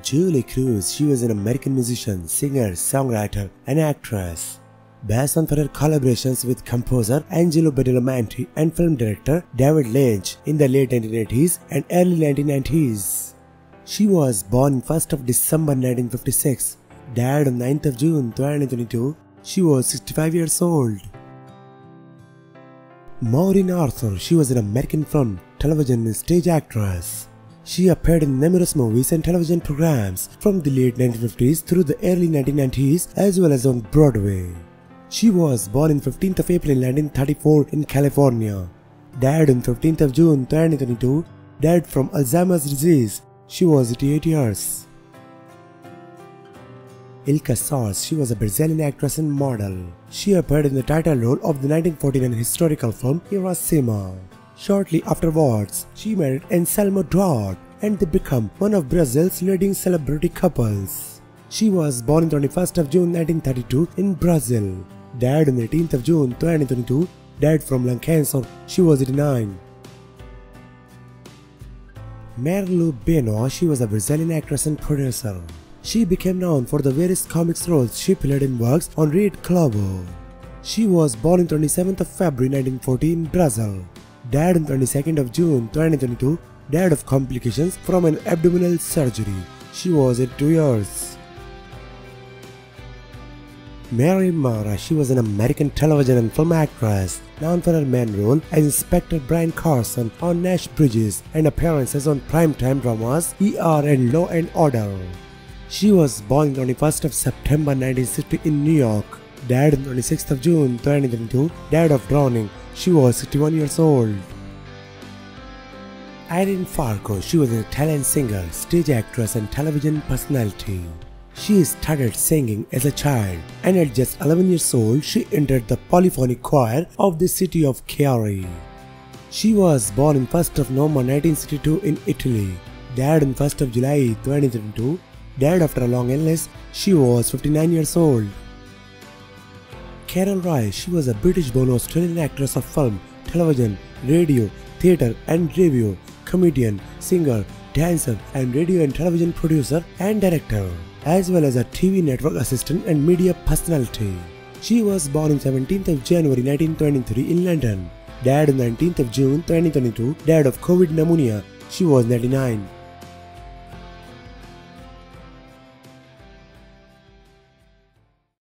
Julee Cruise, she was an American musician, singer, songwriter, and actress. Known for her collaborations with composer Angelo Badalamenti and film director David Lynch in the late 1980s and early 1990s. She was born 1st of December 1956, died on 9th of June 2022. She was 65 years old. Maureen Arthur, she was an American film, television and stage actress. She appeared in numerous movies and television programs from the late 1950s through the early 1990s as well as on Broadway. She was born on 15th of April 1934 in California. Died on 15th of June 2022. Died from Alzheimer's disease. She was 88 years. Ilka Soares, she was a Brazilian actress and model. She appeared in the title role of the 1949 historical film Iracema. Shortly afterwards, she married Anselmo Duarte and they became one of Brazil's leading celebrity couples. She was born on 21st of June 1932 in Brazil. Died on 18th of June 2022. Died from lung cancer. She was 89. Marilu Bueno, she was a Brazilian actress and producer. She became known for the various comics roles she played in works on Rede Globo. She was born on 27th of February 1940 in Brazil died on 22nd of June 2022, died of complications from an abdominal surgery. She was at 2 years. Mary Mara, she was an American television and film actress, known for her main role as Inspector Bryn Carson on Nash Bridges and appearances on primetime dramas ER and Law and Order. She was born on 21st of September 1960 in New York, died on 26th of June 2022, died of drowning she was 61 years old. Irene Fargo, she was an Italian singer, stage actress and television personality. She started singing as a child and at just 11 years old she entered the polyphonic choir of the city of Chiari. She was born in 1st of November 1962 in Italy, died on 1st of July 2022, died after a long illness, she was 59 years old. Carol Raye, she was a British-born Australian actress of film, television, radio, theatre and revue, comedian, singer, dancer and radio and television producer and director, as well as a TV network assistant and media personality. She was born on 17th of January 1923 in London, died on 19th of June 2022, died of COVID pneumonia. She was 99.